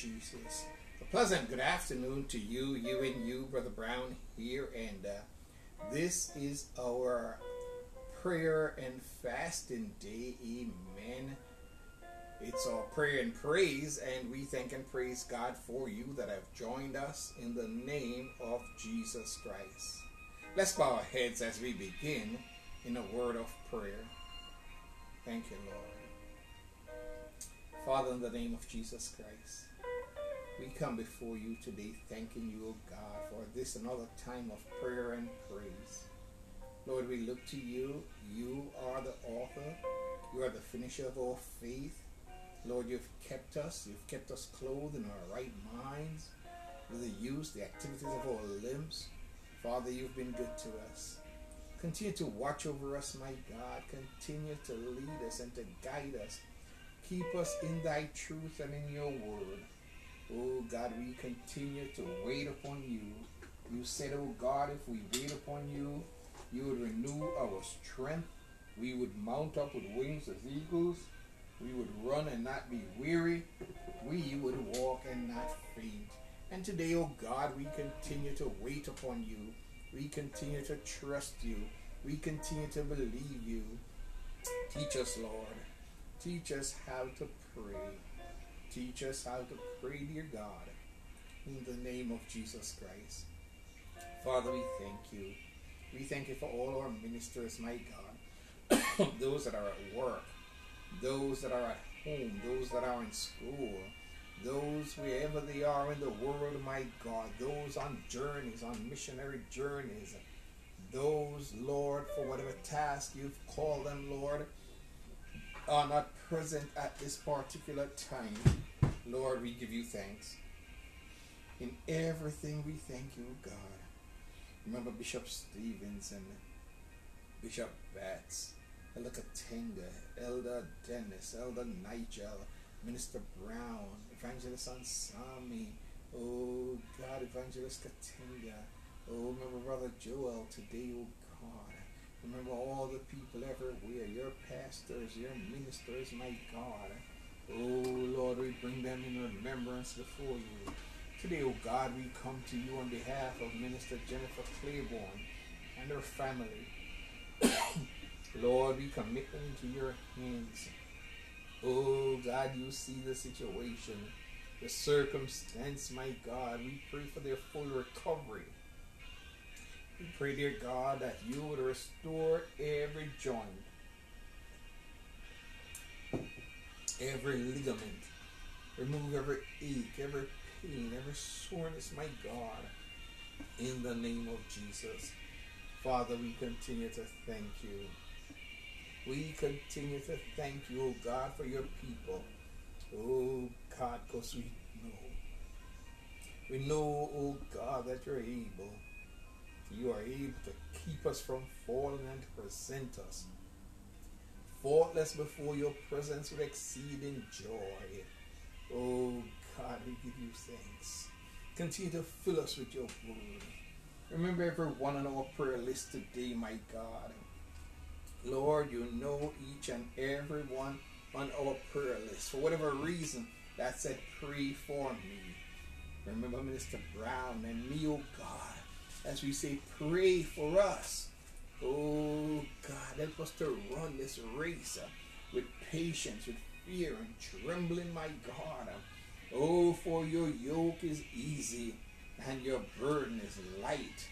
Jesus. A pleasant good afternoon to you, you and you, Brother Brown, here. And uh, this is our prayer and fasting day. Amen. It's our prayer and praise, and we thank and praise God for you that have joined us in the name of Jesus Christ. Let's bow our heads as we begin in a word of prayer. Thank you, Lord. Father, in the name of Jesus Christ, we come before you today thanking you, O God, for this another time of prayer and praise. Lord, we look to you. You are the author, you are the finisher of all faith. Lord, you've kept us, you've kept us clothed in our right minds with the use, the activities of our limbs. Father, you've been good to us. Continue to watch over us, my God. Continue to lead us and to guide us Keep us in thy truth and in your word. Oh God, we continue to wait upon you. You said, Oh God, if we wait upon you, you would renew our strength. We would mount up with wings as eagles. We would run and not be weary. We would walk and not faint. And today, oh God, we continue to wait upon you. We continue to trust you. We continue to believe you. Teach us, Lord. Teach us how to pray. Teach us how to pray, dear God, in the name of Jesus Christ. Father, we thank you. We thank you for all our ministers, my God. those that are at work, those that are at home, those that are in school, those wherever they are in the world, my God, those on journeys, on missionary journeys, those, Lord, for whatever task you've called them, Lord are not present at this particular time, Lord, we give you thanks. In everything, we thank you, God. Remember Bishop Stevens and Bishop Batts, Elder Katenga, Elder Dennis, Elder Nigel, Minister Brown, Evangelist Ansami, oh God, Evangelist Katenga, oh remember Brother Joel today, oh God. Remember all the people everywhere, your pastors, your ministers, my God. Oh Lord, we bring them in remembrance before you. Today, oh God, we come to you on behalf of Minister Jennifer Claiborne and her family. Lord, we commit them into your hands. Oh God, you see the situation, the circumstance, my God. We pray for their full recovery. We pray, dear God, that you would restore every joint, every ligament, remove every ache, every pain, every soreness, my God, in the name of Jesus. Father, we continue to thank you. We continue to thank you, oh God, for your people. Oh God, because we know. We know, oh God, that you're able you are able to keep us from falling and to present us faultless before your presence with exceeding joy. Oh God, we give you thanks. Continue to fill us with your word. Remember everyone on our prayer list today, my God. Lord, you know each and every one on our prayer list. For whatever reason, that said, pray for me. Remember Minister Brown and me, oh God as we say, pray for us. Oh God, help us to run this race uh, with patience, with fear and trembling, my God. Oh, for your yoke is easy and your burden is light.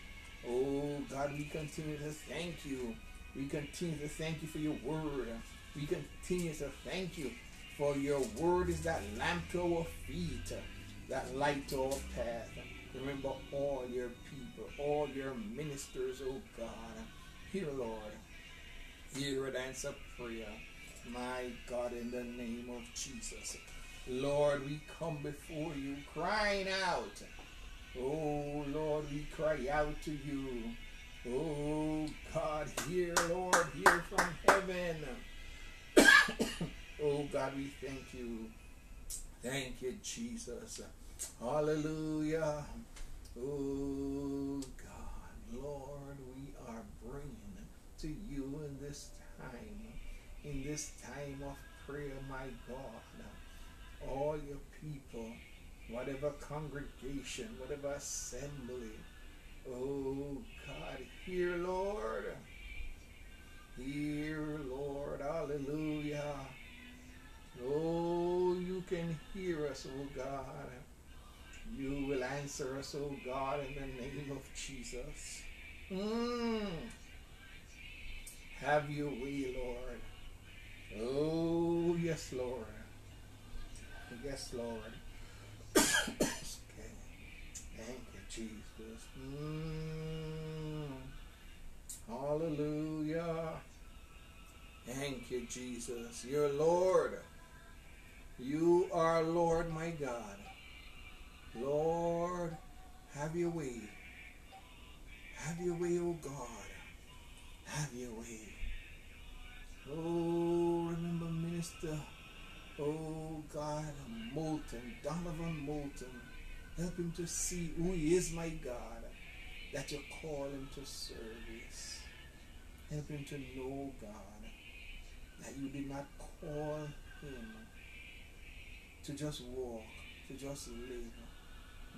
Oh God, we continue to thank you. We continue to thank you for your word. We continue to thank you for your word is that lamp to our feet, that light to our path. Remember all your all your ministers, oh God. Hear, Lord. Hear and answer prayer. My God, in the name of Jesus. Lord, we come before you crying out. Oh, Lord, we cry out to you. Oh, God, hear, Lord, hear from heaven. oh, God, we thank you. Thank you, Jesus. Hallelujah. Oh, God, Lord, we are bringing to you in this time, in this time of prayer, my God all your people, whatever congregation, whatever assembly. Oh God, hear, Lord. Hear, Lord. Hallelujah. Oh, you can hear us, oh God. You will answer us, oh God, in the name of Jesus. Mm. Have your way, Lord. Oh, yes, Lord. Yes, Lord. okay. Thank you, Jesus. Mm. Hallelujah. Thank you, Jesus. You're Lord. You are Lord, my God. Lord, have your way. Have your way, O oh God. Have your way. Oh, remember, Minister. Oh God, Moulton, Donovan Moulton, help him to see who he is, my God, that you call him to service. Help him to know, God, that you did not call him to just walk, to just live,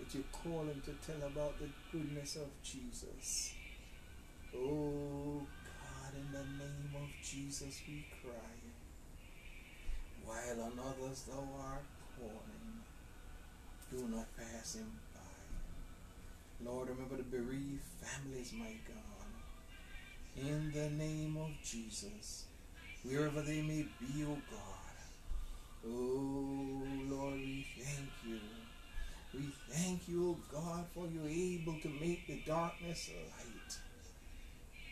but you call him to tell about the goodness of Jesus. Oh God, in the name of Jesus we cry while on others thou art calling, do not pass him by. Lord, remember the bereaved families, my God. In the name of Jesus, wherever they may be, O God. Oh, Lord, we thank you. We thank you, O God, for you're able to make the darkness light.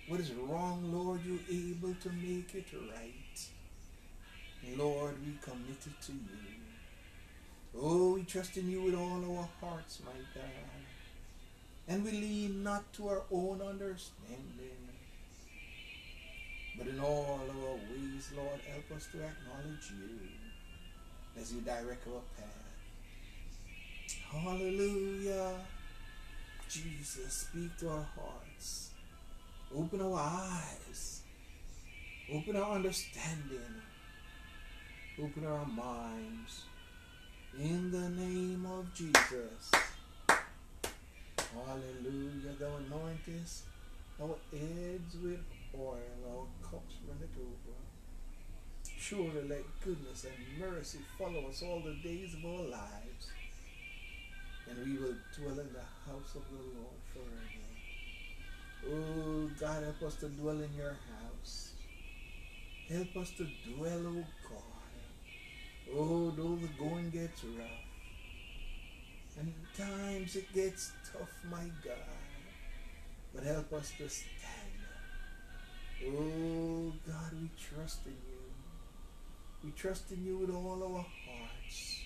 What is wrong, Lord, you're able to make it right. Lord, we commit it to you. Oh, we trust in you with all our hearts, my God. And we lean not to our own understanding, but in all our ways, Lord, help us to acknowledge you as you direct our path. Hallelujah. Jesus, speak to our hearts. Open our eyes. Open our understanding Open our minds. In the name of Jesus. Hallelujah. Thou anointest our heads with oil, our cups run it over. Surely let goodness and mercy follow us all the days of our lives, and we will dwell in the house of the Lord forever. Oh, God, help us to dwell in your house. Help us to dwell, oh God Oh, though the going gets rough, and times it gets tough, my God, but help us to stand. Oh, God, we trust in you. We trust in you with all our hearts.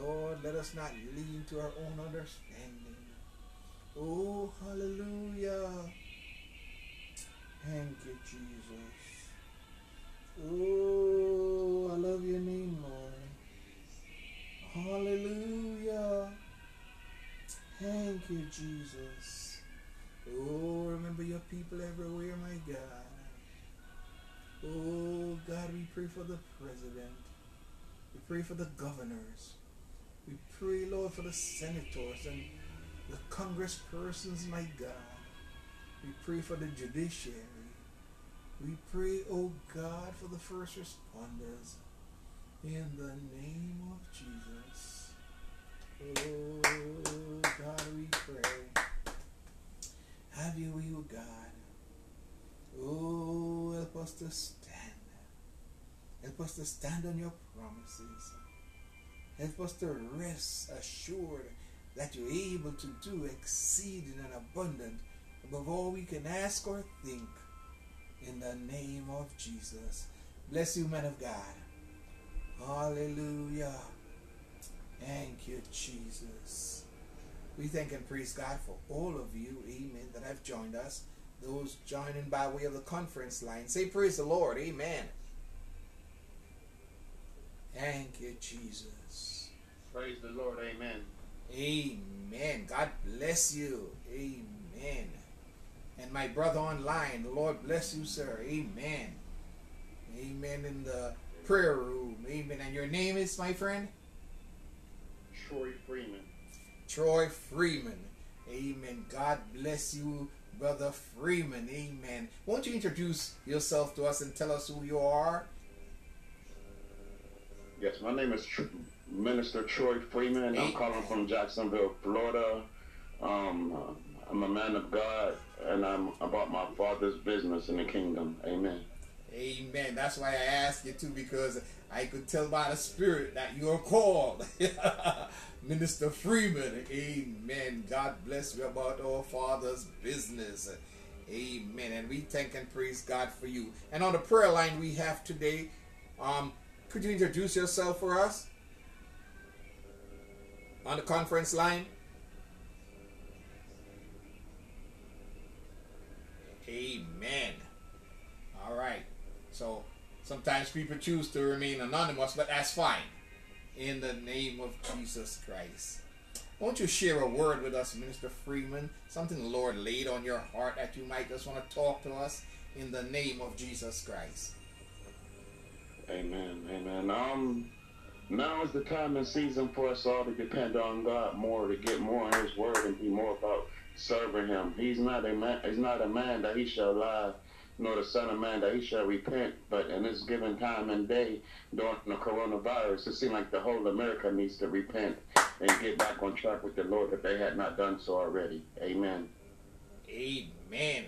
Lord, let us not lean to our own understanding. Oh, hallelujah. Thank you, Jesus. Oh, I love your name, Lord. Hallelujah. Thank you, Jesus. Oh, remember your people everywhere, my God. Oh, God, we pray for the president. We pray for the governors. We pray, Lord, for the senators and the congresspersons, my God. We pray for the judiciary. We pray, O oh God, for the first responders in the name of Jesus. Oh God, we pray. Have you, you God. Oh, help us to stand. Help us to stand on your promises. Help us to rest assured that you're able to do exceeding and abundant above all we can ask or think in the name of Jesus. Bless you, man of God. Hallelujah. Thank you, Jesus. We thank and praise God for all of you, amen, that have joined us. Those joining by way of the conference line. Say praise the Lord, amen. Thank you, Jesus. Praise the Lord, amen. Amen. God bless you. Amen. And my brother online, the Lord bless you, sir. Amen. Amen. In the prayer room. Amen. And your name is, my friend? Troy Freeman. Troy Freeman. Amen. God bless you, Brother Freeman. Amen. Won't you introduce yourself to us and tell us who you are? Yes, my name is Tr- Minister Troy Freeman, I'm calling from Jacksonville, Florida. Um, I'm a man of God, and I'm about my father's business in the kingdom. Amen. Amen. That's why I asked you to because I could tell by the Spirit that you're called. Minister Freeman. Amen. God bless you about our Father's business. Amen. And we thank and praise God for you. And on the prayer line we have today, um, could you introduce yourself for us? On the conference line? Amen. All right. So sometimes people choose to remain anonymous, but that's fine. In the name of Jesus Christ. Won't you share a word with us, Minister Freeman? Something the Lord laid on your heart that you might just want to talk to us in the name of Jesus Christ. Amen. Amen. Um, now is the time and season for us all to depend on God more, to get more in His Word, and be more about serving Him. He's not a man. He's not a man that He shall lie, nor the Son of Man that He shall repent. But in this given time and day, during the coronavirus, it seems like the whole America needs to repent and get back on track with the Lord if they had not done so already. Amen. Amen.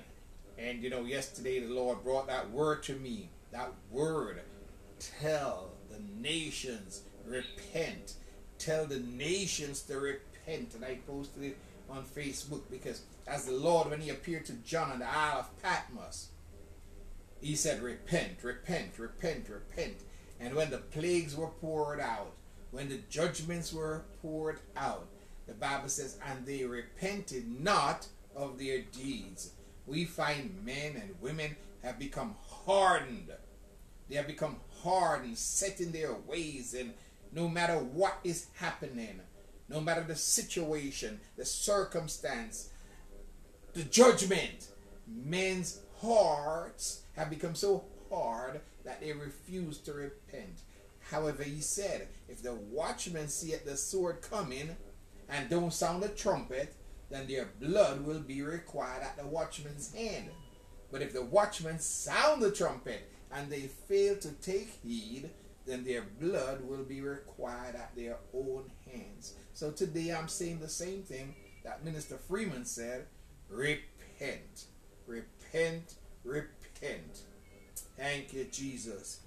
And you know, yesterday the Lord brought that word to me. That word, tell the nations repent. Tell the nations to repent. And I posted it on Facebook because as the Lord, when he appeared to John on the Isle of Patmos, he said, Repent, repent, repent, repent. And when the plagues were poured out, when the judgments were poured out, the Bible says, And they repented not of their deeds. We find men and women have become hardened. They have become hard and set in their ways, and no matter what is happening, no matter the situation, the circumstance, the judgment, men's hearts have become so hard that they refuse to repent. However, he said, if the watchmen see the sword coming and don't sound the trumpet, then their blood will be required at the watchman's hand. But if the watchmen sound the trumpet and they fail to take heed, then their blood will be required at their own hands. So today I'm saying the same thing that Minister Freeman said repent, repent, repent. Thank you, Jesus.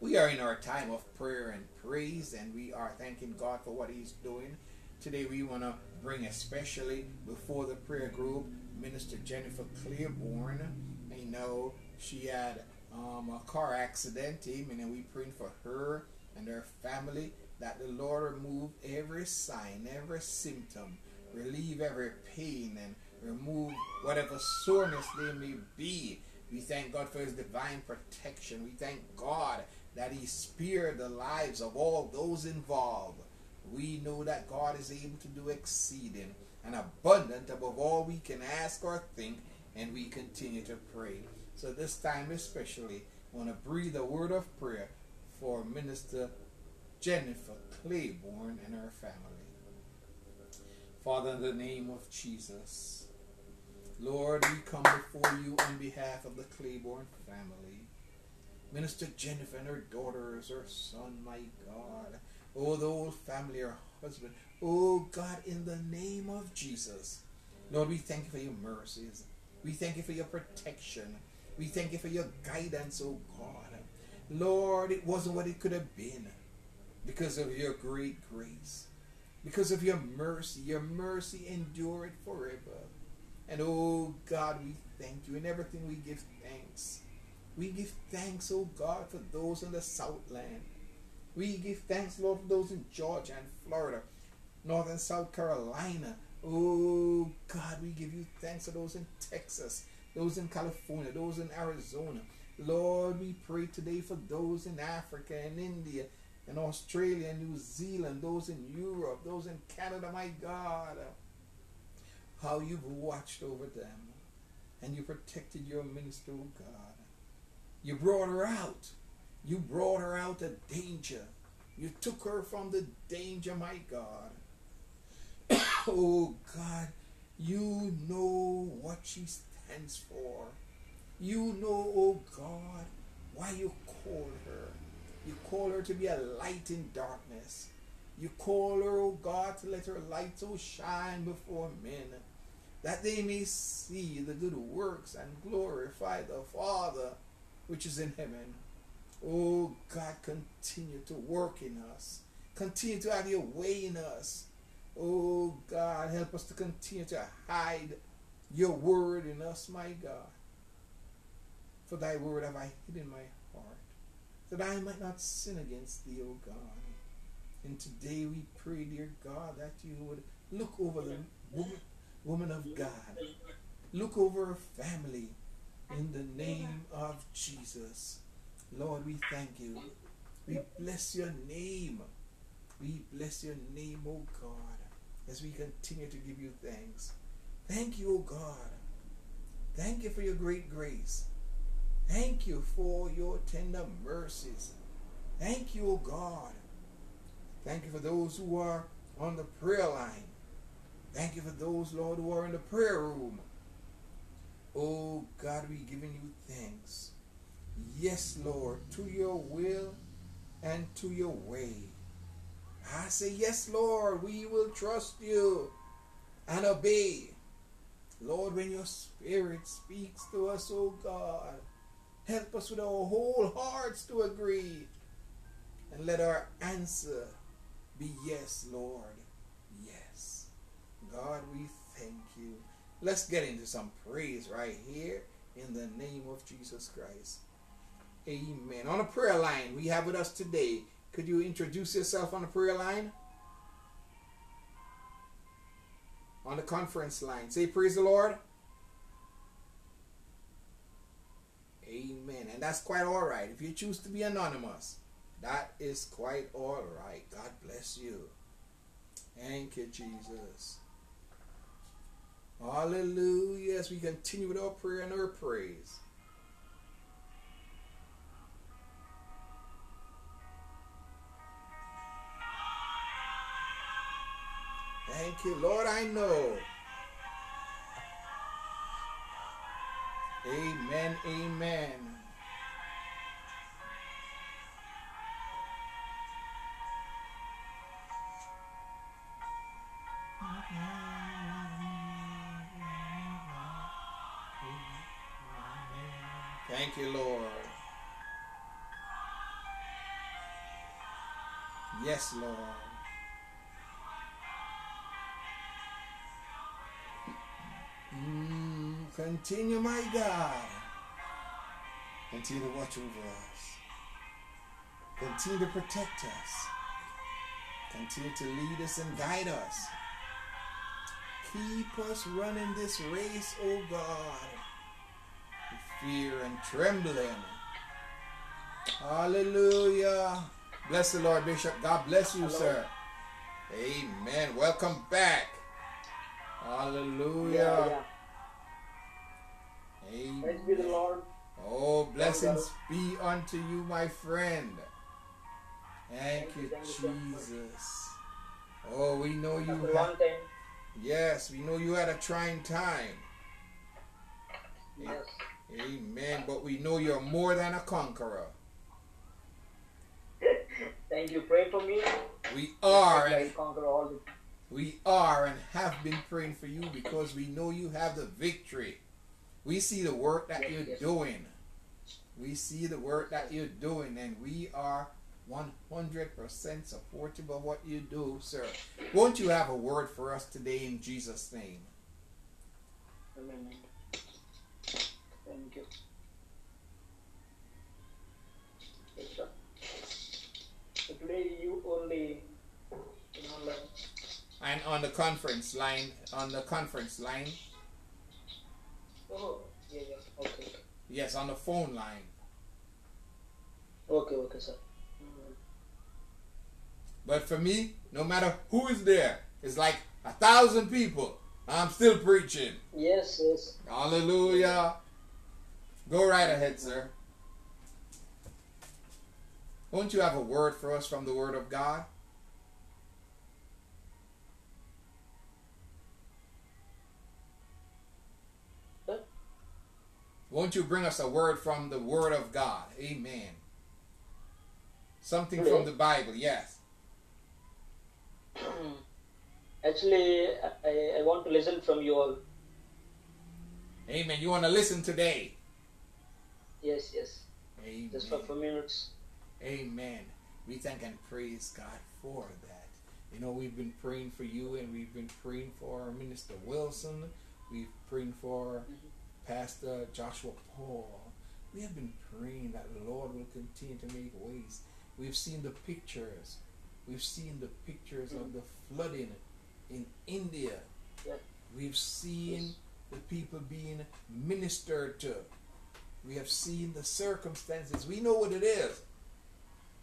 We are in our time of prayer and praise, and we are thanking God for what He's doing. Today, we want to bring, especially before the prayer group, Minister Jennifer Claiborne. I know she had um, a car accident, amen, and we praying for her and her family that the Lord remove every sign, every symptom, relieve every pain, and remove whatever soreness there may be. We thank God for His divine protection. We thank God that He spared the lives of all those involved. We know that God is able to do exceeding and abundant above all we can ask or think, and we continue to pray. So this time especially, I want to breathe a word of prayer for Minister Jennifer Claiborne and her family. Father, in the name of Jesus, Lord, we come before you on behalf of the Claiborne family. Minister Jennifer and her daughters, her son, my God. Oh, the whole family, her husband. Oh, God, in the name of Jesus. Lord, we thank you for your mercies. We thank you for your protection. We thank you for your guidance, oh God. Lord, it wasn't what it could have been because of your great grace, because of your mercy. Your mercy endured forever. And oh God, we thank you. In everything we give thanks. We give thanks, oh God, for those in the Southland. We give thanks, Lord, for those in Georgia and Florida, North and South Carolina. Oh God, we give you thanks for those in Texas, those in California, those in Arizona. Lord, we pray today for those in Africa and India and Australia and New Zealand, those in Europe, those in Canada, my God. How you've watched over them and you protected your minister, oh God. You brought her out. You brought her out of danger. You took her from the danger, my God. oh God, you know what she stands for. You know, oh God, why you called her. You call her to be a light in darkness. You call her, oh God, to let her light so shine before men, that they may see the good works and glorify the Father which is in heaven. Oh God, continue to work in us. Continue to have your way in us. Oh God, help us to continue to hide your word in us, my God. For thy word have I hid in my heart, that I might not sin against thee, O God. And today we pray, dear God, that you would look over the woman, woman of God. Look over her family in the name of Jesus. Lord, we thank you. We bless your name. We bless your name, O God, as we continue to give you thanks. Thank you, O God. Thank you for your great grace. Thank you for your tender mercies. Thank you, O God. Thank you for those who are on the prayer line. Thank you for those, Lord, who are in the prayer room. Oh God, we giving you thanks. Yes, Lord, to your will and to your way. I say, Yes, Lord, we will trust you and obey. Lord, when your spirit speaks to us, oh God, help us with our whole hearts to agree. And let our answer be yes, Lord. Yes. God, we thank you. Let's get into some praise right here in the name of Jesus Christ. Amen. On a prayer line, we have with us today. Could you introduce yourself on the prayer line? On the conference line. Say, Praise the Lord. Amen. And that's quite all right. If you choose to be anonymous, that is quite all right. God bless you. Thank you, Jesus. Hallelujah. As we continue with our prayer and our praise. Thank you, Lord. I know. Amen. Amen. Thank you, Lord. Yes, Lord. Continue, my God. Continue to watch over us. Continue to protect us. Continue to lead us and guide us. Keep us running this race, O oh God, with fear and trembling. Hallelujah. Bless the Lord, Bishop. God bless you, Hello. sir. Amen. Welcome back. Hallelujah. Yeah, yeah. Amen. Be the Lord. Oh, blessings be unto you, my friend. Thank, you, Jesus. Oh, we know you. Yes, we know you had a trying time. Yes. Amen. But we know you're more than a conqueror. Thank you. Pray for me. We are. And, we are and have been praying for you because we know you have the victory. We see the work that you're doing. We see the work that you're doing, and we are 100% supportive of what you do, sir. Won't you have a word for us today in Jesus' name? Amen. Thank you. Yes, sir. So today you only. And on the conference line, on the conference line, Oh, yeah, yeah. Okay. yes, on the phone line. Okay, okay, sir. Mm. But for me, no matter who is there, it's like a thousand people. I'm still preaching. Yes, yes. Hallelujah. Go right ahead, sir. Won't you have a word for us from the Word of God? Won't you bring us a word from the Word of God? Amen. Something from the Bible, yes. Actually, I, I want to listen from you all. Amen. You want to listen today? Yes, yes. Amen. Just for a few minutes. Amen. We thank and praise God for that. You know, we've been praying for you and we've been praying for Minister Wilson. We've praying for mm-hmm. Pastor Joshua Paul. We have been praying that the Lord will continue to make ways. We've seen the pictures. We've seen the pictures of the flooding in India. Yeah. We've seen Yes. the people being ministered to. We have seen the circumstances. We know what it is.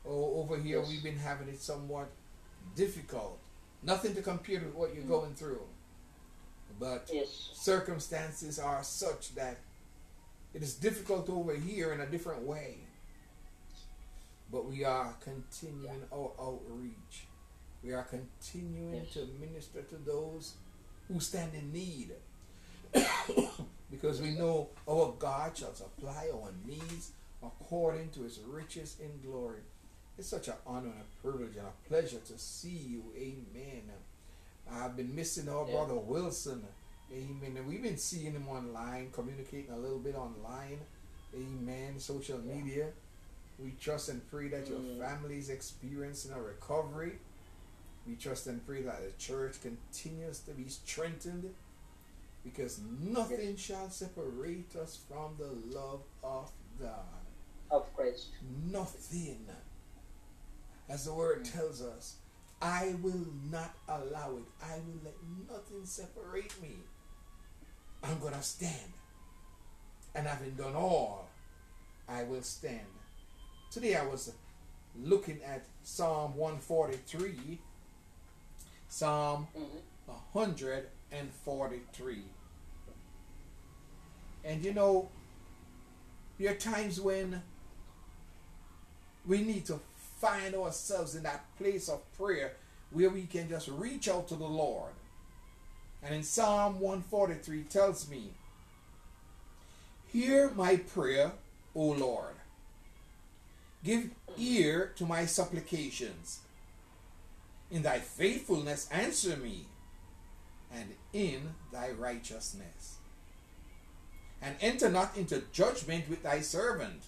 Oh, over here Yes. we've been having it somewhat difficult. Nothing to compare with what you're Mm. going through. But Yes. circumstances are such that it is difficult over here in a different way. But we are continuing our outreach. We are continuing Yes. to minister to those who stand in need. because we know our God shall supply our needs according to his riches in glory. It's such an honor and a privilege and a pleasure to see you. Amen. I've been missing our Yeah. brother Wilson. Amen. And we've been seeing him online, communicating a little bit online. Amen. Social Yeah. media. We trust and pray that your Mm. family is experiencing a recovery. We trust and pray that the church continues to be strengthened because nothing shall separate us from the love of God. Of Christ. Nothing. As the word tells us, I will not allow it. I will let nothing separate me. I'm going to stand. And having done all, I will stand. Today I was looking at Psalm 143. Psalm Mhm. 143. And you know, there are times when we need to find ourselves in that place of prayer where we can just reach out to the Lord. And in Psalm 143 tells me, Hear my prayer, O Lord. Give ear to my supplications. In thy faithfulness answer me, and in thy righteousness. And enter not into judgment with thy servant.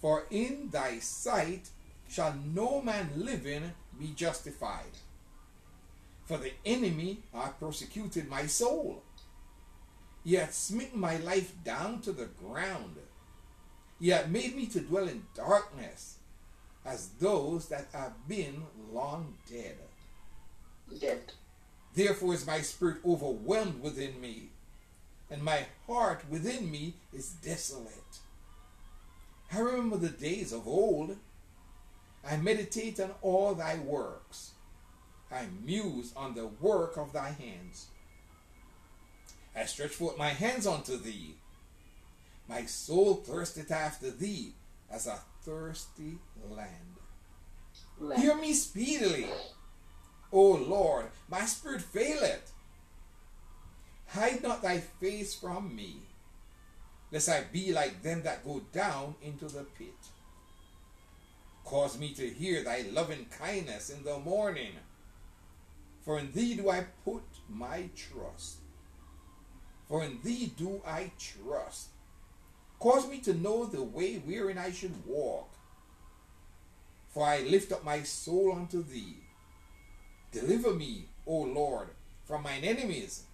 For in thy sight shall no man living be justified. For the enemy hath persecuted my soul. He hath smitten my life down to the ground. He hath made me to dwell in darkness, as those that have been long dead. Dead. Therefore is my spirit overwhelmed within me, and my heart within me is desolate. I remember the days of old. I meditate on all thy works. I muse on the work of thy hands. I stretch forth my hands unto thee. My soul thirsteth after thee as a thirsty land. Land. Hear me speedily. O Lord, my spirit faileth. Hide not thy face from me, lest I be like them that go down into the pit. Cause me to hear thy loving kindness in the morning, for in thee do I put my trust. For in thee do I trust. Cause me to know the way wherein I should walk. For I lift up my soul unto thee. Deliver me, O Lord, from mine enemies,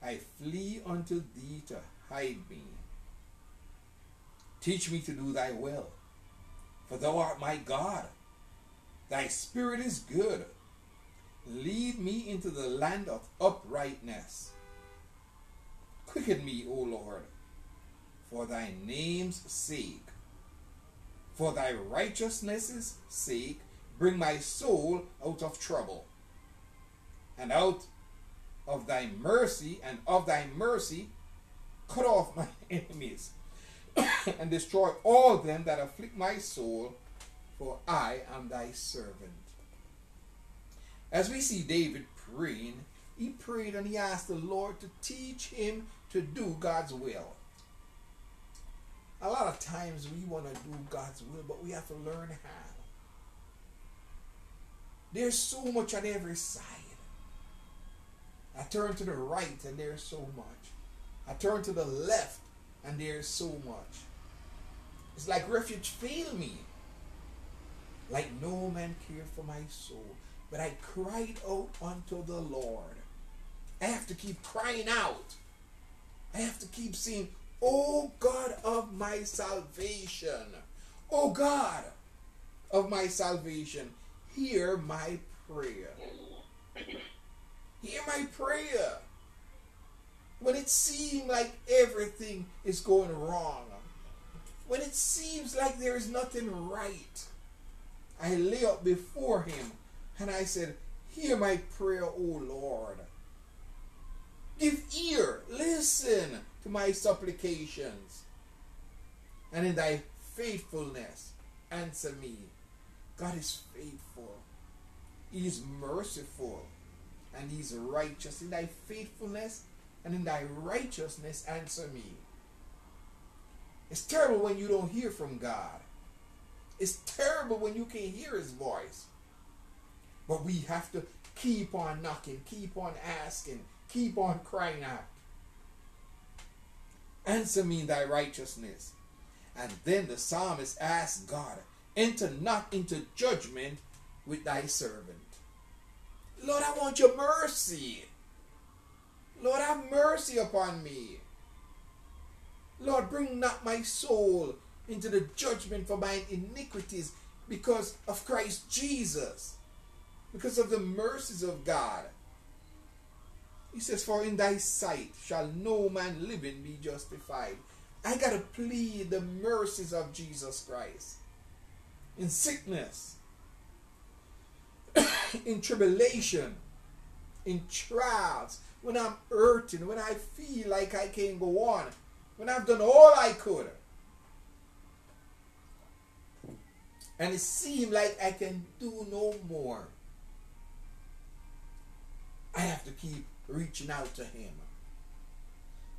I flee unto thee to hide me. Teach me to do thy will, for thou art my God. Thy spirit is good. Lead me into the land of uprightness. Quicken me, O Lord, for thy name's sake. For thy righteousness' sake, bring my soul out of trouble. And out of thy mercy, and of thy mercy, cut off my enemies, and destroy all them that afflict my soul, for I am thy servant. As we see David praying, he prayed and he asked the Lord to teach him to do God's will. A lot of times we want to do God's will, but we have to learn how. There's so much on every side. I turn to the right and there's so much. I turn to the left and there's so much. It's like refuge fail me. Like no man cared for my soul. But I cried out unto the Lord. I have to keep crying out. I have to keep saying, O God of my salvation. O God of my salvation. Hear my prayer. Hear my prayer. When it seems like everything is going wrong, when it seems like there is nothing right, I lay up before Him and I said, Hear my prayer, O Lord. Give ear, listen to my supplications, and in thy faithfulness answer me. God is faithful, He is merciful, and He is righteous. In thy faithfulness and in thy righteousness answer me. It's terrible when you don't hear from God. It's terrible when you can't hear His voice. But we have to keep on knocking, keep on asking, keep on crying out. Answer me in thy righteousness. And then the psalmist asked God, Enter not into judgment with thy servant. Lord, I want your mercy. Lord, have mercy upon me. Lord, bring not my soul into the judgment for my iniquities because of Christ Jesus, because of the mercies of God. He says, For in thy sight shall no man living be justified. I got to plead the mercies of Jesus Christ. In sickness, in tribulation, in trials, when I'm hurting, when I feel like I can't go on, when I've done all I could. And it seemed like I can do no more. I have to keep reaching out to Him.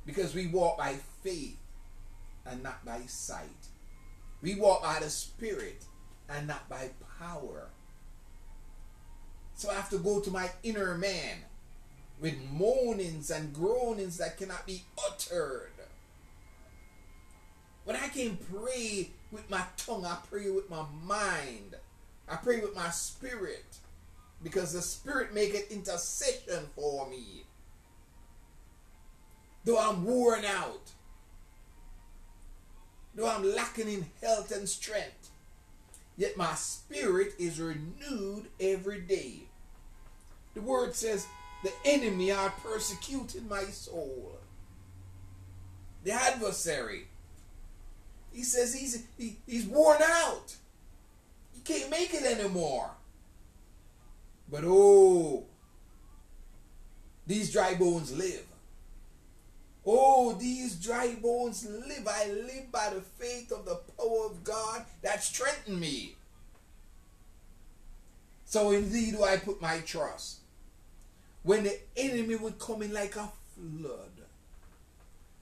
Because we walk by faith and not by sight. We walk by the Spirit and not by power. So I have to go to my inner man with moanings and groanings that cannot be uttered. When I can pray with my tongue, I pray with my mind. I pray with my spirit. Because the spirit make it intercession for me. Though I'm worn out. Though I'm lacking in health and strength. Yet my spirit is renewed every day. The word says, the enemy are persecuting my soul. The adversary. He says he's he, he's worn out. He can't make it anymore. But oh, these dry bones live. Oh, these dry bones live. I live by the faith of the power of God that strengthened me. So indeed do I put my trust when the enemy would come in like a flood,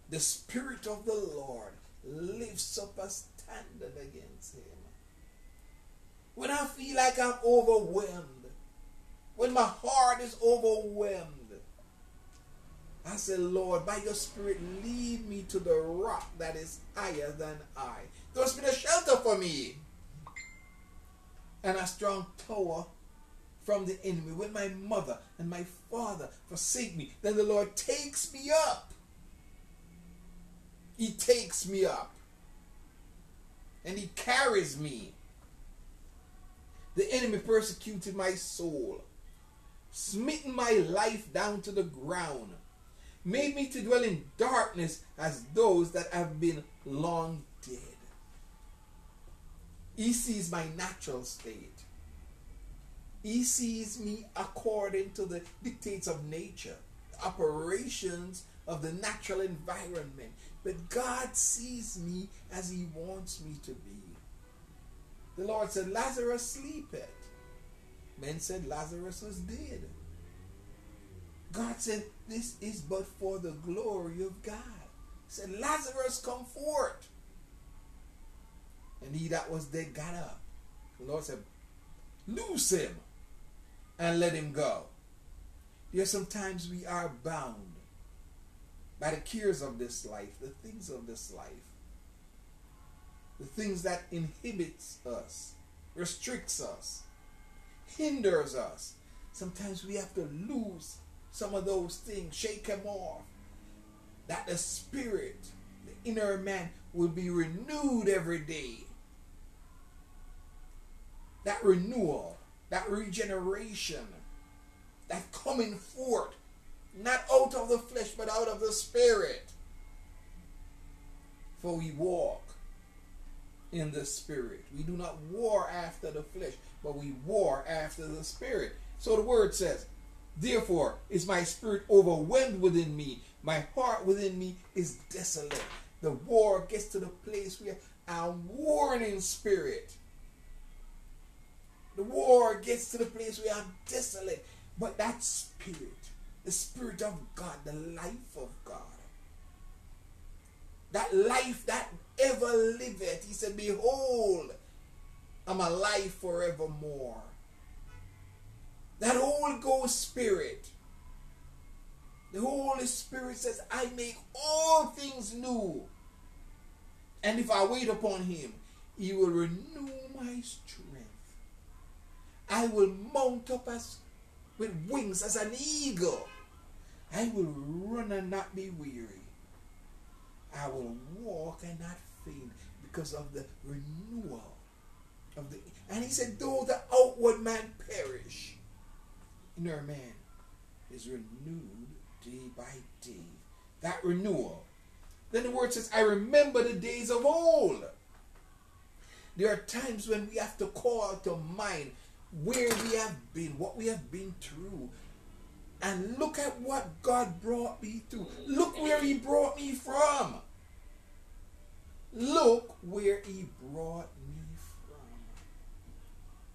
the Spirit of the Lord lifts up a standard against him. When I feel like I'm overwhelmed, when my heart is overwhelmed, I say, Lord, by your Spirit, lead me to the rock that is higher than I. There must be a shelter for me and a strong tower from the enemy, when my mother and my father forsake me, then the Lord takes me up. He takes me up. And he carries me. The enemy persecuted my soul, smitten my life down to the ground, made me to dwell in darkness as those that have been long dead. He sees my natural state. He sees me according to the dictates of nature, operations of the natural environment. But God sees me as He wants me to be. The Lord said, Lazarus sleepeth. Men said Lazarus was dead. God said, This is but for the glory of God. He said, Lazarus, come forth. And he that was dead got up. The Lord said, Loose him and let him go. Yes, sometimes we are bound by the cares of this life, the things of this life, the things that inhibits us, restricts us, hinders us. Sometimes we have to lose some of those things, shake them off, that the spirit, the inner man, will be renewed every day. That renewal, that regeneration, that coming forth, not out of the flesh, but out of the spirit. For we walk in the spirit. We do not war after the flesh, but we war after the spirit. So the word says, Therefore is my spirit overwhelmed within me. My heart within me is desolate. The war gets to the place where I'm warring spirit. The war gets to the place where I'm desolate. But that spirit, the spirit of God, the life of God, that life that ever liveth, he said, Behold, I'm alive forevermore. That Holy Ghost Spirit, the Holy Spirit says, I make all things new. And if I wait upon him, he will renew my strength. I will mount up as with wings as an eagle. I will run and not be weary. I will walk and not faint because of the renewal of the and he said, though the outward man perish, inner man is renewed day by day. That renewal. Then the word says, I remember the days of old. There are times when we have to call to mind where we have been, what we have been through. And look at what God brought me through. Look where He brought me from. Look where He brought me from.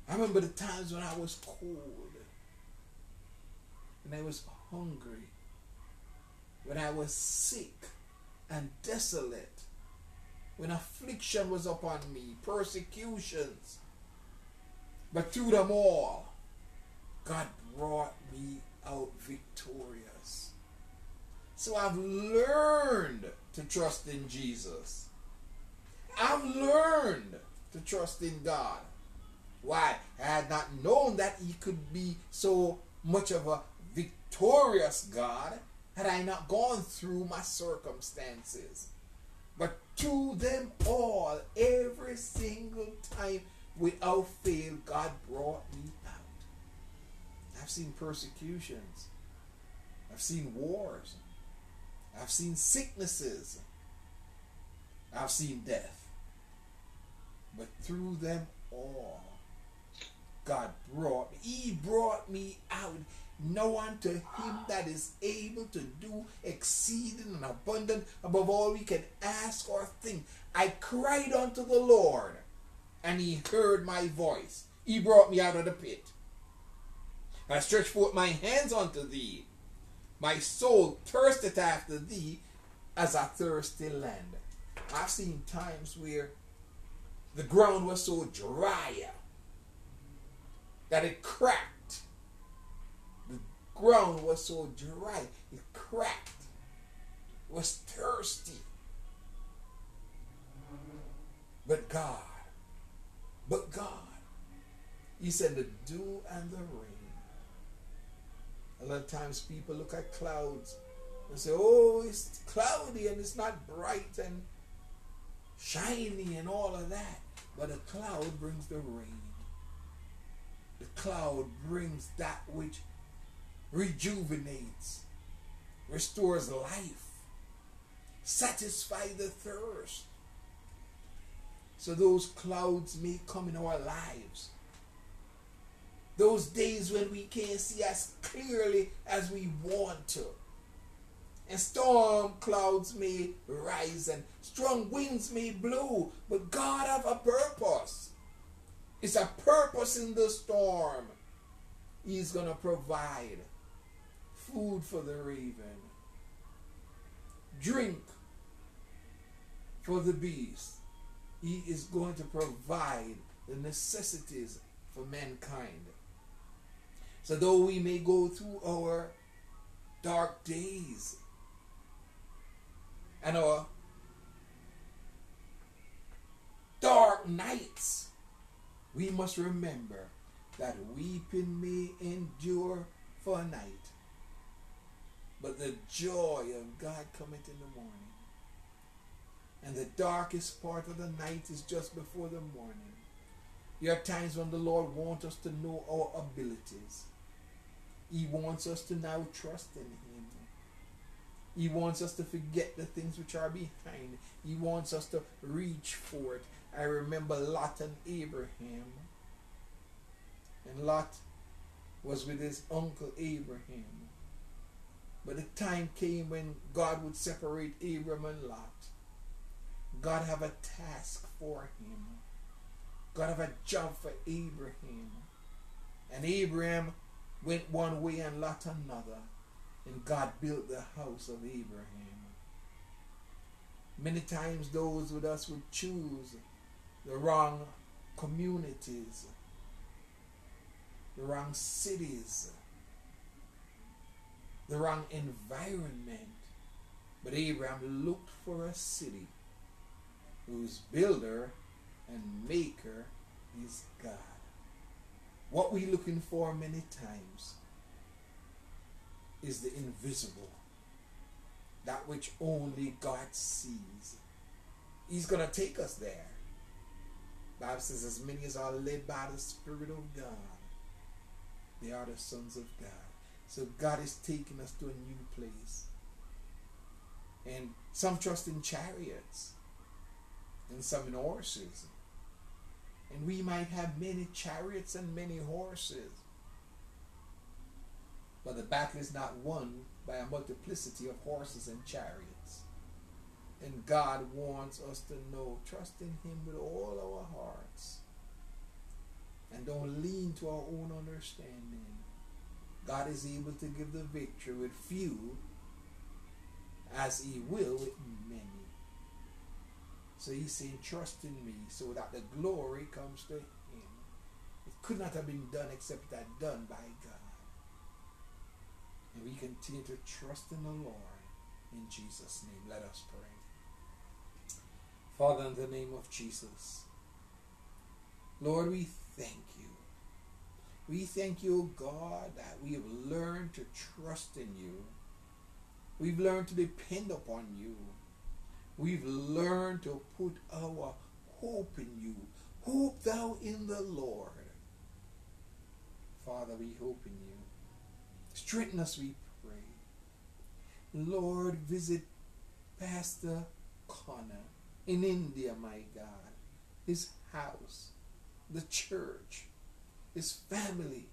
I remember the times when I was cold, when I was hungry, when I was sick and desolate, when affliction was upon me, persecutions. But through them all, God brought me out victorious. So I've learned to trust in Jesus. I've learned to trust in God. Why? I had not known that He could be so much of a victorious God had I not gone through my circumstances. But through them all, every single time, without fail, God brought me out. I've seen persecutions. I've seen wars. I've seen sicknesses. I've seen death. But through them all, God brought me. He brought me out. No unto him that is able to do exceeding and abundant above all we can ask or think. I cried unto the Lord, and he heard my voice. He brought me out of the pit. I stretched forth my hands unto thee. My soul thirsteth after thee as a thirsty land. I've seen times where the ground was so dry that it cracked. The ground was so dry, it cracked. It was thirsty. But God, but God, He said the dew and the rain A lot of times people look at clouds and say, oh, it's cloudy and it's not bright and shiny and all of that. But a cloud brings the rain. The cloud brings that which rejuvenates, restores life, satisfies the thirst. So those clouds may come in our lives. Those days when we can't see as clearly as we want to. And storm clouds may rise and strong winds may blow, but God have a purpose. It's a purpose in the storm. He's going to provide food for the raven, drink for the beast. He is going to provide the necessities for mankind. So, though we may go through our dark days and our dark nights, we must remember that weeping may endure for a night, but the joy of God cometh in the morning. And the darkest part of the night is just before the morning. There are times when the Lord wants us to know our abilities. He wants us to now trust in Him. He wants us to forget the things which are behind. He wants us to reach for it. I remember Lot and Abraham. And Lot was with his uncle Abraham. But the time came when God would separate Abram and Lot. God have a task for him. God have a job for Abraham. And Abraham went one way and Lot another. And God built the house of Abraham. Many times those with us would choose the wrong communities, the wrong cities, the wrong environment. But Abraham looked for a city whose builder and maker is God. What we're looking for many times is the invisible, that which only God sees. He's going to take us there. Bible says, as many as are led by the Spirit of God, they are the sons of God. So God is taking us to a new place. And some trust in chariots and some in horses. And we might have many chariots and many horses. But the battle is not won by a multiplicity of horses and chariots. And God wants us to know, trust in Him with all our hearts. And don't lean to our own understanding. God is able to give the victory with few as He will with many. So He's saying, trust in me so that the glory comes to Him. It could not have been done except that done by God. And we continue to trust in the Lord. In Jesus' name, let us pray. Father, in the name of Jesus, Lord, we thank you. We thank you, God, that we have learned to trust in you. We've learned to depend upon you. We've learned to put our hope in you. Hope thou in the Lord. Father, we hope in you. Strengthen us, we pray. Lord, visit Pastor Connor in India, my God. His house, the church, his family.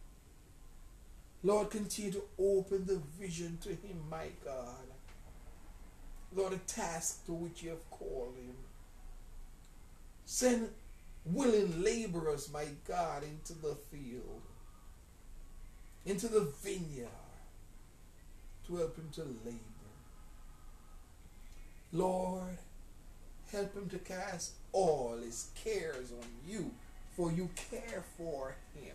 Lord, continue to open the vision to him, my God. Lord, the task to which you have called him. Send willing laborers, my God, into the field, into the vineyard, to help him to labor. Lord, help him to cast all his cares on you, for you care for him.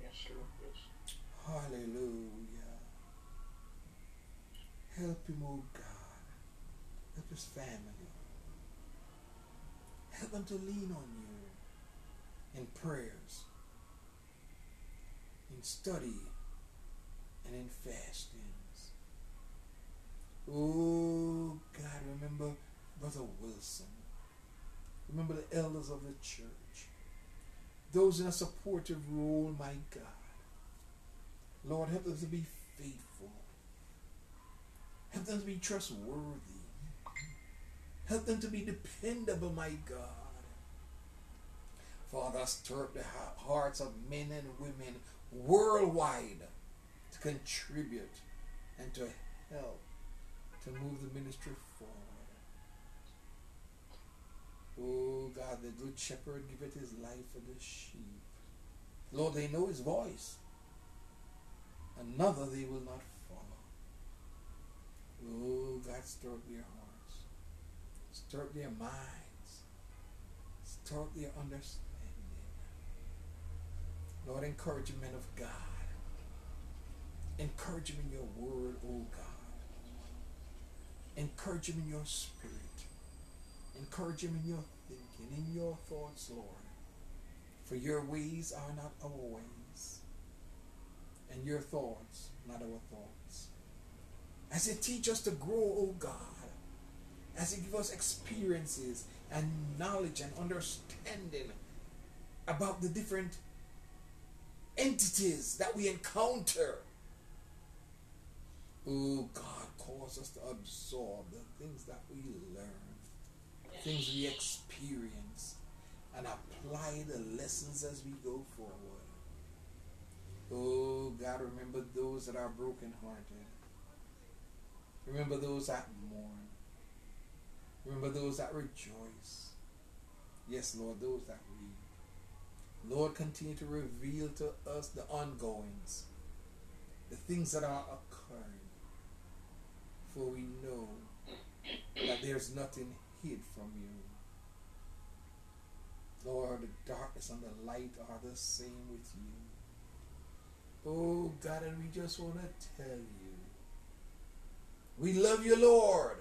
Yes, sir. Yes. Hallelujah. Help him, oh God. Help his family. Help them to lean on you in prayers, in study, and in fastings. Oh God, remember Brother Wilson. Remember the elders of the church. Those in a supportive role, my God. Lord, help them to be faithful. Help them to be trustworthy. Help them to be dependable, my God. Father, stir up the hearts of men and women worldwide to contribute and to help to move the ministry forward. Oh God, the good shepherd giveth his life for the sheep. Lord, they know his voice. Another they will not. Oh God, stir up their hearts. Stir up their minds. Stir up their understanding. Lord, encourage men of God. Encourage them in your word, oh God. Encourage them in your spirit. Encourage him in your thinking, in your thoughts, Lord. For your ways are not our ways, and your thoughts not our thoughts. As you teach us to grow, oh God, as you give us experiences and knowledge and understanding about the different entities that we encounter. Oh God, cause us to absorb the things that we learn things we experience and apply the lessons as we go forward. Oh God, remember those that are brokenhearted. Remember those that mourn. Remember those that rejoice. Yes, Lord, those that weep. Lord, continue to reveal to us the ongoings, the things that are occurring. For we know that there's nothing hid from you. Lord, the darkness and the light are the same with you. Oh God, and we just want to tell you, we love you, Lord,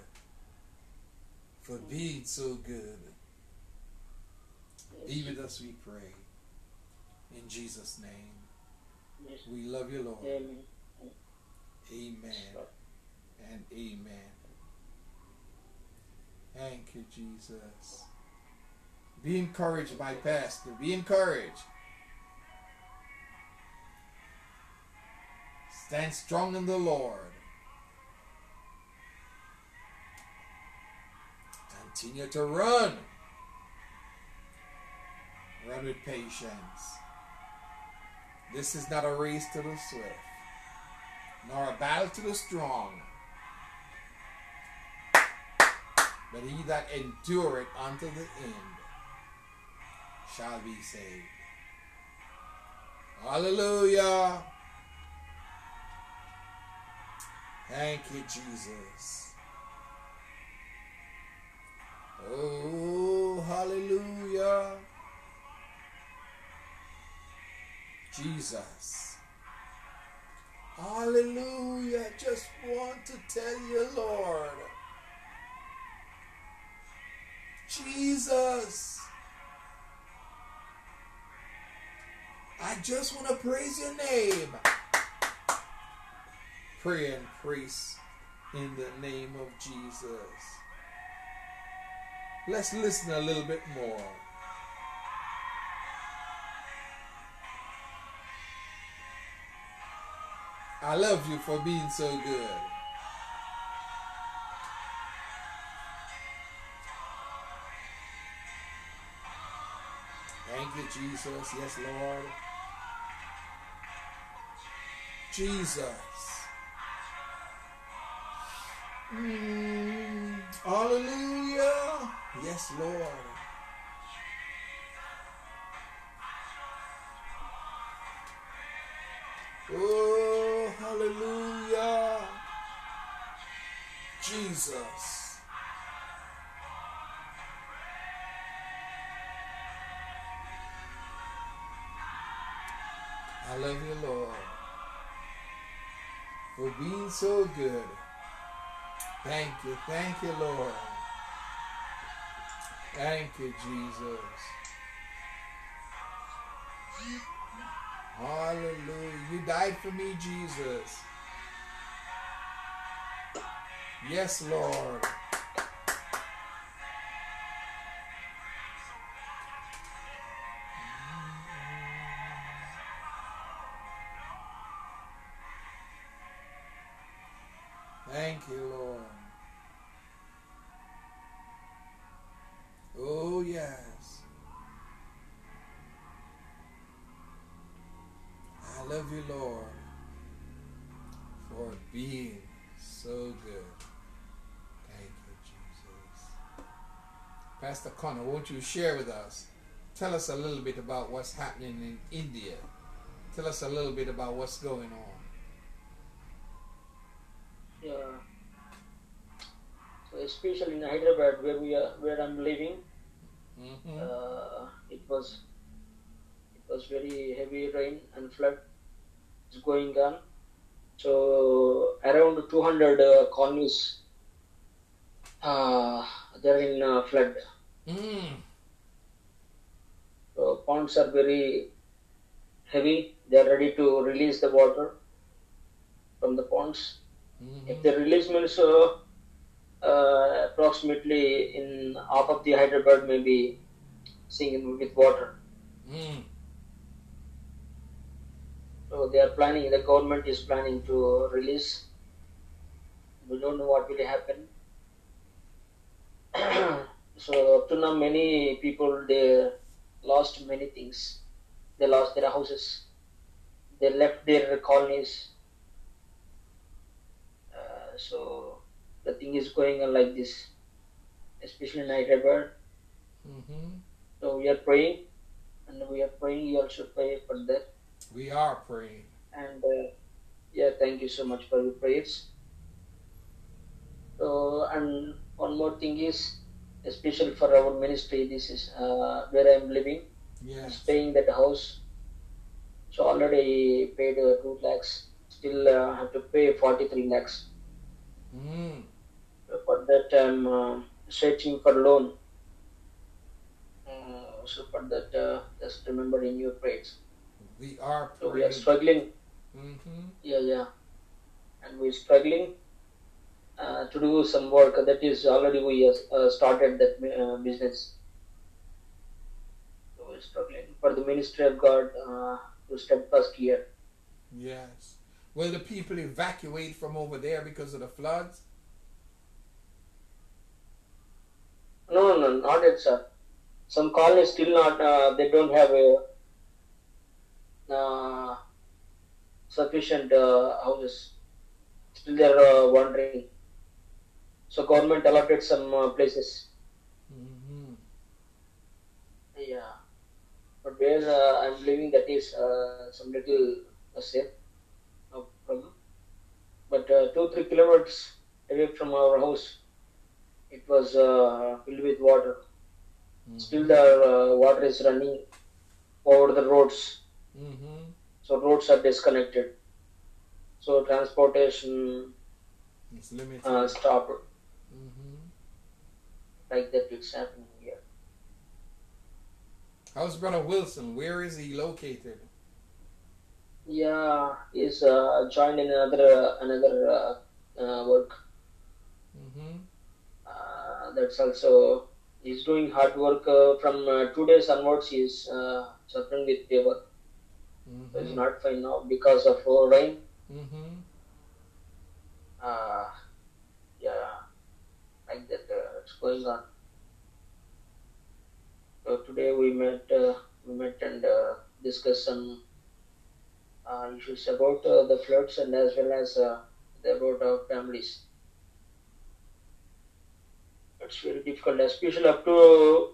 for being so good. Even as we pray. In Jesus' name. We love you, Lord. Amen. Amen. And amen. Thank you, Jesus. Be encouraged, my pastor. Be encouraged. Stand strong in the Lord. Continue to run. Run with patience. This is not a race to the swift, nor a battle to the strong but he that endureth unto the end shall be saved. Hallelujah. Thank you, Jesus. Oh, hallelujah. Jesus. Hallelujah. Just want to tell you, Lord. Jesus. I just want to praise your name. Pray and praise in the name of Jesus. Let's listen a little bit more. I love you for being so good. Thank you, Jesus. Yes, Lord. Jesus. Mm, hallelujah. Yes, Lord. Oh, hallelujah. Jesus. I love you, Lord, for being so good. Thank you, thank you, Lord. Thank you, Jesus. Hallelujah. You died for me, Jesus. Yes, Lord. Pastor Connor, won't you share with us? Tell us a little bit about what's happening in India. Tell us a little bit about what's going on. Yeah. So especially in Hyderabad, where we are, where I'm living, Mm-hmm. uh, it was it was very heavy rain and flood is going on. So around 200 uh, colonies uh, they're in uh, flood. Mm. So ponds are very heavy. They are ready to release the water from the ponds. Mhm. If the release means uh, uh, approximately in half of the Hyderabad may be sinking with water. Mm. So they are planning. The government is planning to release. We don't know what will happen. so up to now, many people they lost many things. They lost their houses. They left their colonies. Uh, so the thing is going on like this, especially in Hyderabad. Mm-hmm. So we are praying, and we are praying. You also pray for that. We are praying. And uh, yeah, thank you so much for your prayers. So, and one more thing is, especially for our ministry, this is uh, where I am living, Yes. staying that house. So already paid uh, two lakhs. Still uh, have to pay forty three lakhs. Mm. For that, I'm uh, searching for loan. Uh, so for that, uh, just remember in your prayers. We are So we are struggling Mm-hmm. Yeah, yeah. And we're struggling uh, to do some work. That is already we uh, started that uh, business. So we're struggling for the ministry of God uh, to steadfast here. Yes. Will the people evacuate from over there because of the floods? No, no, not yet, sir. Some colonies still not. Uh, they don't have a uh, sufficient uh, houses. Still, they're uh, wandering. So government allotted some uh, places. Mm-hmm. Yeah, but where uh, I'm living, that is uh, some little uh, safe, no problem. But uh, two three kilometers away from our house, it was uh, filled with water. Still, the uh, water is running over the roads, Mm-hmm. so roads are disconnected. So transportation is limited. uh, stopped mm-hmm. like that. It's happening here. How's Brother Wilson? Where is he located? Yeah, he's uh, joined in another another uh, uh, work. Mm-hmm. Uh, that's also he's doing hard work uh, from uh, two days onwards. He's uh, suffering with fever. So he's Mm-hmm. not fine now because of rain. Mm-hmm. Uh, going on. So today we met. Uh, we met and uh, discussed some uh, issues about uh, the floods and as well as uh, about our families. It's very difficult, especially up to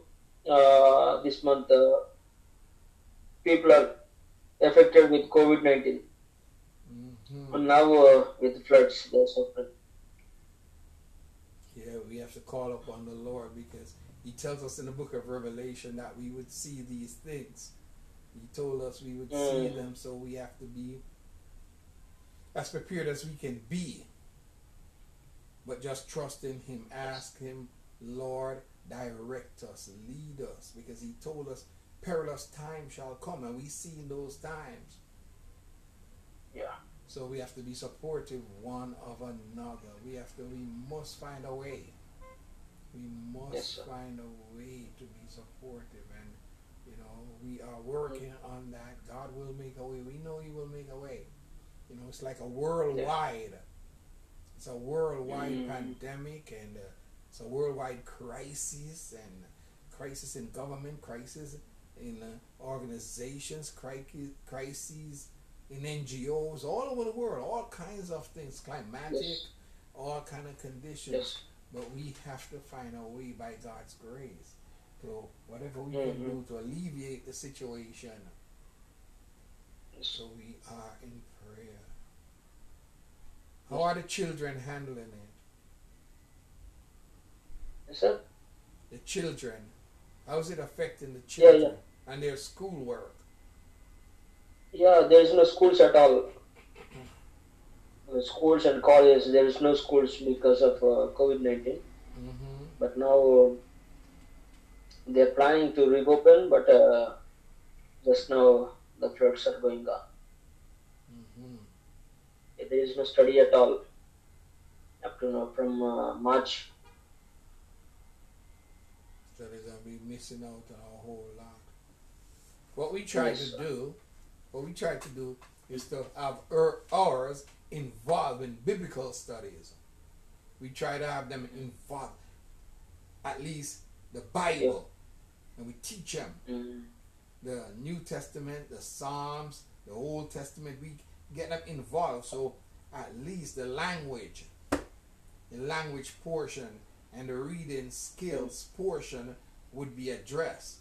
uh, this month. Uh, people are affected with COVID nineteen, Mm-hmm. and now uh, with floods they're suffering. We have to call upon the Lord because He tells us in the book of Revelation that we would see these things. He told us we would see Mm. them, so we have to be as prepared as we can be. But just trust in Him. Ask Him, Lord, direct us, lead us, because He told us perilous times shall come, and we see in those times. Yeah. So we have to be supportive one of another. We have to. We must find a way. We must Yes, find a way to be supportive, and you know we are working on that. God will make a way. We know He will make a way. You know, it's like a worldwide. It's a worldwide Mhm. pandemic, and uh, it's a worldwide crisis, and crisis in government, crisis in uh, organizations, crisis, crises in NGOs all over the world, all kinds of things, climatic, Yes. all kind of conditions. Yes. But we have to find a way by God's grace to whatever we Mhm. can do to alleviate the situation. Yes. So we are in prayer. How are the children handling it? Yes, sir. The children. How is it affecting the Yeah, children and their schoolwork? Yeah, there is no schools at all. Schools and colleges, there is no schools because of uh, COVID 19. Mm-hmm. But now uh, they're planning to reopen, but uh, just now the floods are going on. Mm-hmm. There is no study at all up to now from uh, March. So they're going to be missing out on a whole lot. What we try Yes, to do, what we try to do is to have our, ours involved in biblical studies. We try to have them involved, at least the Bible, and we teach them Mm. the New Testament, the Psalms, the Old Testament. We get them involved, so at least the language, the language portion, and the reading skills portion would be addressed.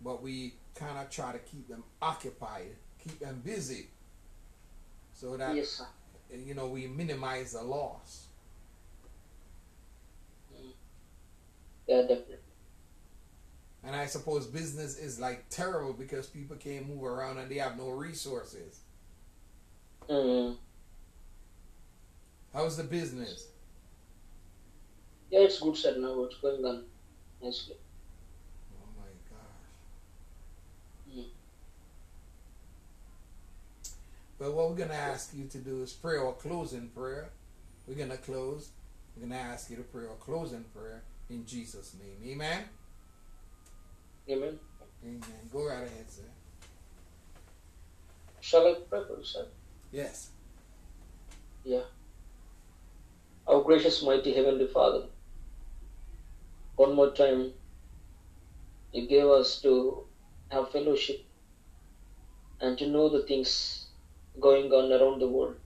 But we kind of try to keep them occupied, keep them busy, so that Yes, sir. you know we minimize the loss. Yeah, definitely. And I suppose business is like terrible because people can't move around and they have no resources. Mm. How's the business? Yeah, it's good, sir. Now what's going on? Nicely. Oh my gosh. Mm. But what we're going to ask you to do is pray our closing prayer. We're going to close. We're going to ask you to pray our closing prayer in Jesus' name. Amen? Amen. Amen. Go right ahead, sir. Shall I pray for you, sir? Yes. Yeah. Our gracious, mighty Heavenly Father, one more time, you gave us to have fellowship and to know the things going on around the world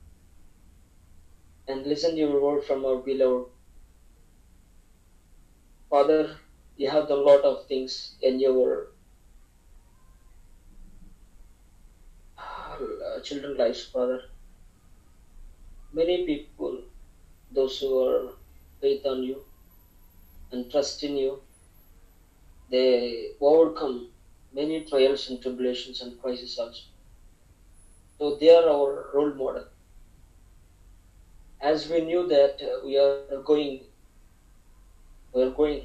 and listen your word from our beloved. Father, you have done a lot of things in your uh, children lives, Father. Many people those who are faith on you and trust in you, they overcome many trials and tribulations and crises also. So they are our role model. As we knew that uh, we are going, we are going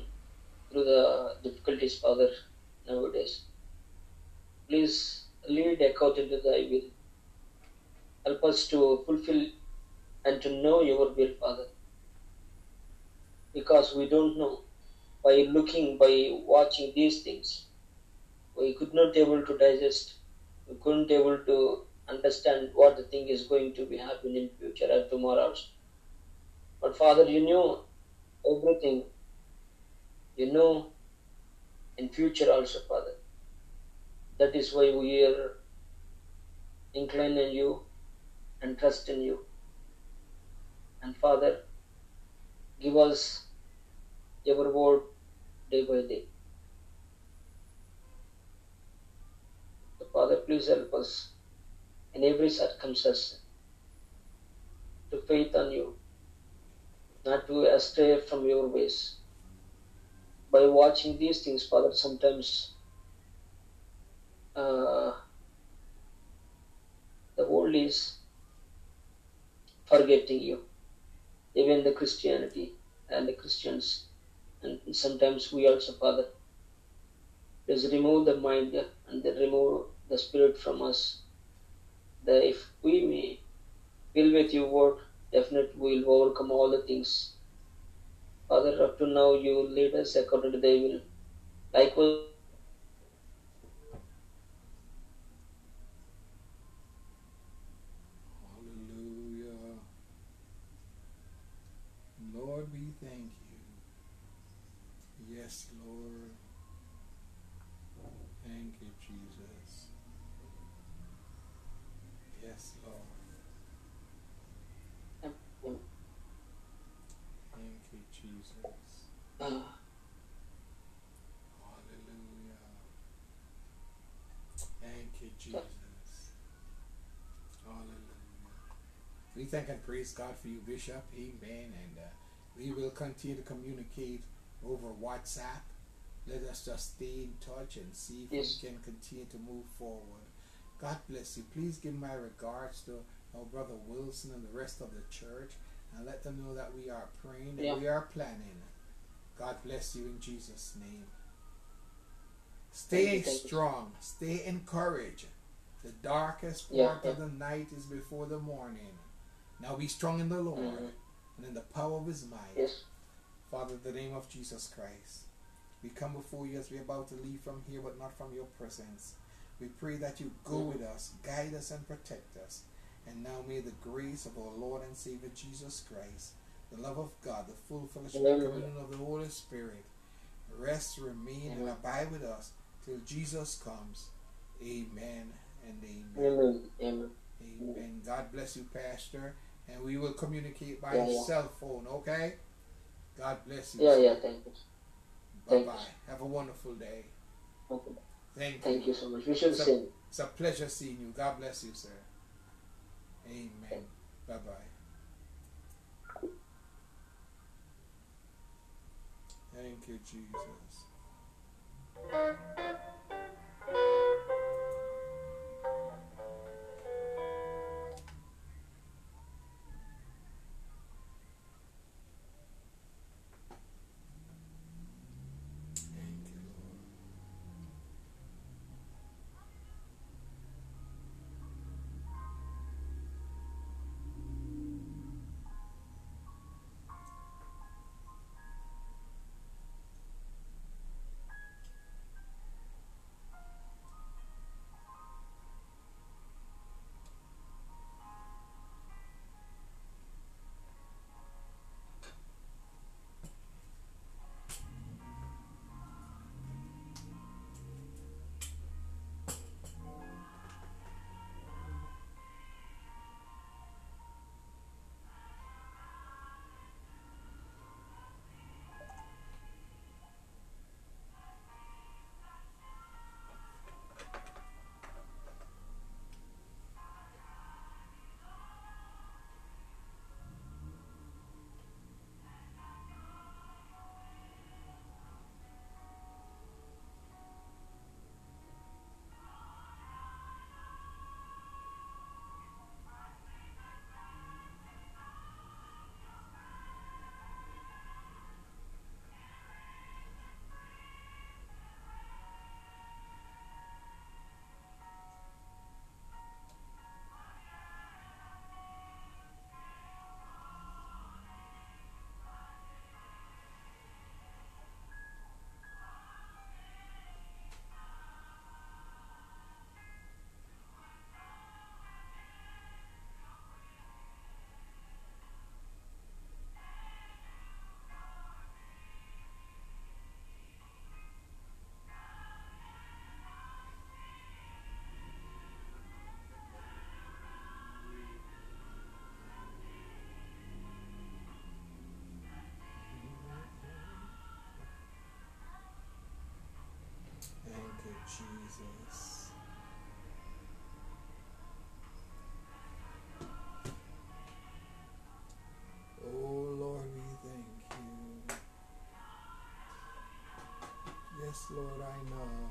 through the difficulties, Father, nowadays. Please lead according to thy will. Help us to fulfill and to know your will, Father. Because we don't know. By looking, by watching these things, we could not able to digest, we couldn't able to understand what the thing is going to be happening in future and tomorrow also. But Father, you knew everything. You know in future also, Father. That is why we are inclined in you and trust in you. And Father, give us your word day by day. So Father, please help us in every circumstance to faith on you, not to astray from your ways. By watching these things, Father, sometimes uh, the world is forgetting you even the Christianity and the Christians, and sometimes we also, Father, just remove the mind and remove the spirit from us. That if we may filled with your word, definitely we will overcome all the things. Father, up to now you lead us according to thy will. Likewise, Hallelujah. Lord, we thank you. Yes, Lord. Thank you, Jesus. Yes, Lord. Thank you, Jesus. uh, Hallelujah. Thank you, Jesus. Hallelujah. We thank and praise God for you, Bishop. Amen. And uh, we will continue to communicate over WhatsApp. Let us just stay in touch and see if Yes. we can continue to move forward. God bless you. Please give my regards to our brother Wilson and the rest of the church and let them know that we are praying and Yeah. we are planning. God bless you in Jesus' name. Stay Thank you, thank you. strong. Stay encouraged. The darkest Yeah, part of the night is before the morning. Now be strong in the Lord Mhm. and in the power of his might. yes, Father, in the name of Jesus Christ, we come before you as we're about to leave from here, but not from your presence. We pray that you go Mhm. with us, guide us, and protect us. And now may the grace of our Lord and Savior Jesus Christ, the love of God, the full fellowship and communion of the Holy Spirit, rest, remain, and abide with us till Jesus comes. Amen and amen. amen, amen. Amen. God bless you, Pastor. And we will communicate by Yeah, yeah. cell phone, okay? God bless you. Yeah, sir. yeah, thank you. Bye bye. Have a wonderful day. Okay. Thank, Thank you. you so much. We should So- sing. It's a pleasure seeing you. God bless you, sir. Amen. Bye bye. Thank you, Jesus. Lord, I know.